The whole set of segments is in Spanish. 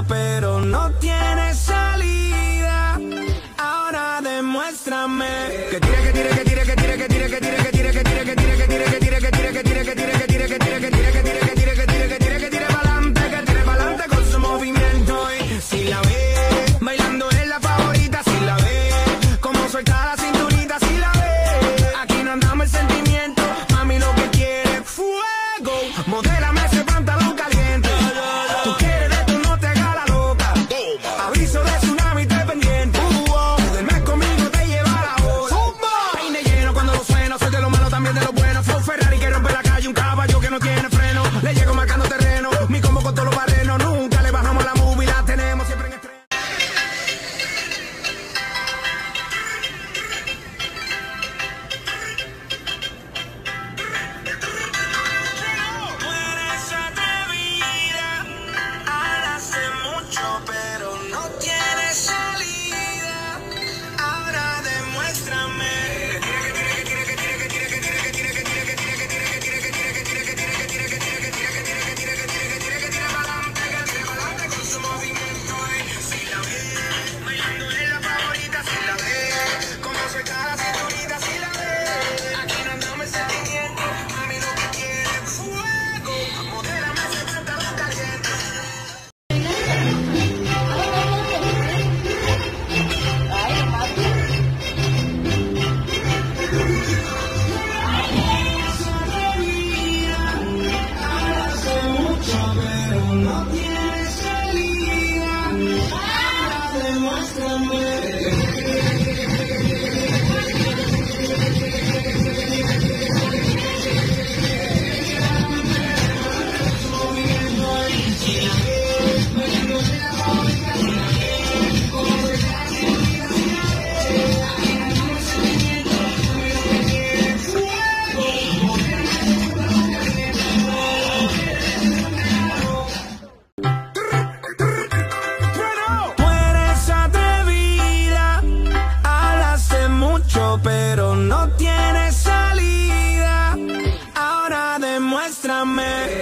pero no tiene salida. Ahora demuéstrame que tira, que tira, que tira.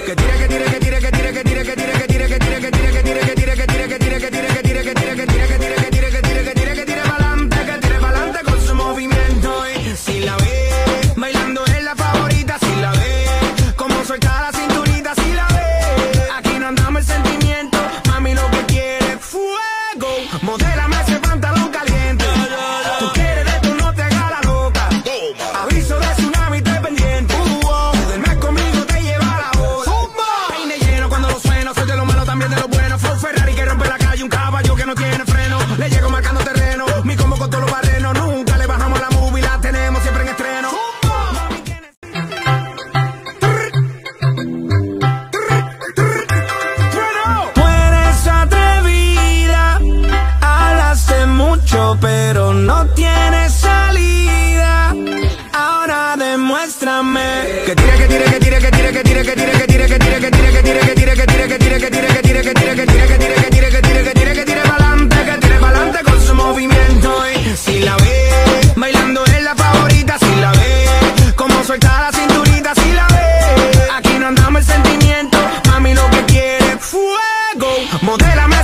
Que tira, que tira, que tire, que tire, que tire, que tire, que tire, que tire, que tire, que tire, que tire, que tire, que tire, que tire, que tire, que tire, que tire, que tire, que tire, que tire pa'lante, que tire pa'lante con su movimiento. Y si la ve, bailando es la favorita, si la ve, como suelta la cinturita, si la ve, aquí no andamos el sentimiento, mami lo que quiere fuego, modélame.